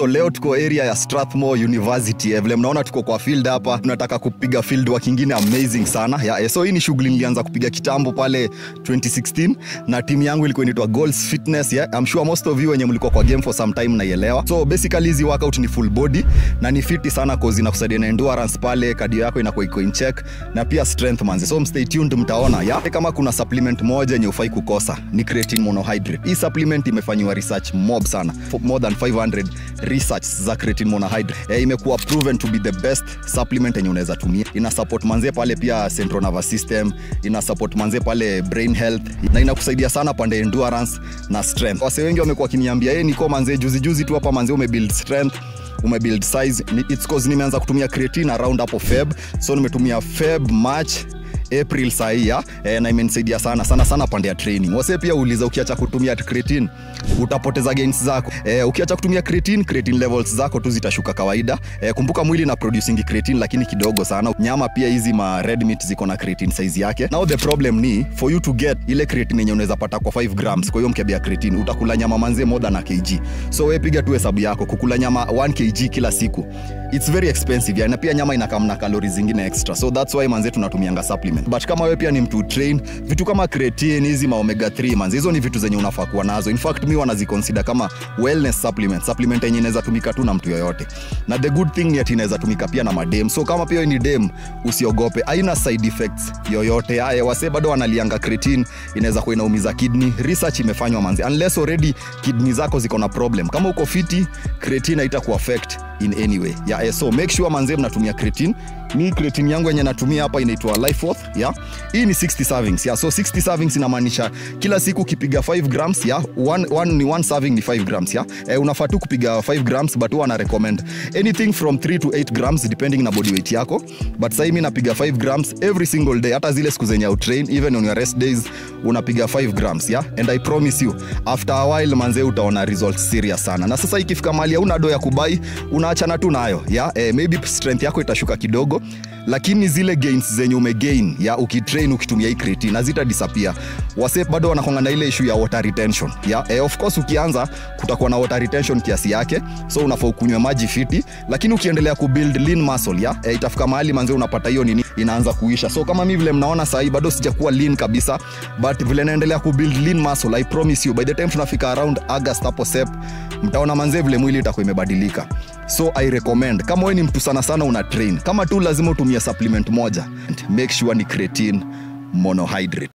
So leo tuko area ya Strathmore University. Eh, Vile mnaona tuko kwa field hapa, tunataka kupiga field work ingine amazing sana. Yeah, so hii ni shughuli nilianza kupiga kitambo pale 2016 na timu yangu ilikuwa inaitwa Goals Fitness. Yeah. I'm sure most of you wenye mlikuwa kwa game for some time naielewa. So basically hizi workout ni full body na ni fiti sana cause inakusaidia na endurance pale, cardio yako inakuwa iko in check na pia strength manzi. So stay tuned mtaona. Yeah. Kama kuna supplement moja yenye ufai kukosa ni creatine monohydrate. Hii supplement imefanyiwa research mob sana. For more than 500 research za creatine monohydrate. Eh, imekuwa proven to be the best supplement yenye unaweza tumia. Ina support manzee pale pia central nervous system, ina support manzee pale brain health na inakusaidia sana pande endurance na strength. Wase wengi wamekuwa kiniambia yeye niko manzee juzi juzi tu hapa manzee umebuild strength umebuild size it's cause nimeanza kutumia creatine around hapo feb so nimetumia feb march april saia eh, na imenisaidia sana sana sana pande ya training. Wase pia uliza ukiacha kutumia creatine utapoteza gains zako. Eh, ukiacha kutumia creatine creatine levels zako tu zitashuka kawaida. Eh, kumbuka mwili na producing creatine lakini kidogo sana. Nyama pia hizi ma red meat ziko na creatine size yake. Now the problem ni for you to get ile creatine yenye unaweza pata kwa 5 grams kwa hiyo mkebe ya creatine utakula nyama manzee more than a kg. So wewe piga tu hesabu yako kukula nyama 1 kg kila siku it's very expensive ya, na pia nyama inakam na kalori zingine extra. So that's why manze tunatumianga supplement. But kama we pia ni mtu train vitu kama creatine hizi ma omega 3 manze hizo ni vitu zenye unafaa kuwa nazo. In fact mi wanazikonsida kama wellness supplement supplement yenye inaweza tumika tu na mtu yoyote. Na the good thing ati inaweza tumika pia na madem so kama pia ni dem usiogope. Haina side effects yoyote. Haya wase bado wanalianga creatine inaweza kuwa inaumiza kidney. Research imefanywa manzi unless already kidney zako ziko na problem. Kama uko fiti creatine haita kuaffect in any way yeah, so make sure manzee mnatumia creatine mi creatine yangu yenye natumia hapa inaitwa lifeworth yeah? hii ni 60 servings yeah? so 60 servings inamaanisha kila siku ukipiga 5 grams yeah? one, one, ni one serving ni 5 grams yeah? eh, unafaa tu kupiga 5 grams but huwa na recommend anything from 3 to 8 grams depending na body weight yako but sasa mimi napiga 5 grams every single day hata zile siku zenye train even on your rest days unapiga 5 grams yeah? and i promise you after a while manze utaona results serious sana na sasa ikifika mali hauna do ya kubai unaachana tu nayo yeah? eh, maybe strength yako itashuka kidogo lakini zile gains zenye umegain ya ukitrain ukitumia hii creatine hazita disappear wase bado wanakonga na ile issue ya water retention. Ya eh, of course ukianza kutakuwa na water retention kiasi yake so unafaa ukunywe maji fiti lakini ukiendelea kubuild lean muscle ya eh, itafika mahali manze unapata hiyo nini inaanza kuisha. So kama mi vile mnaona sahii bado sijakuwa lean kabisa but vile naendelea kubuild lean muscle i promise you by the time tunafika around august hapo sep mtaona manze vile mwili itakuwa imebadilika. So i recommend kama we ni mtu sana sana una train kama tu lazima utumie supplement moja make sure ni creatine monohydrate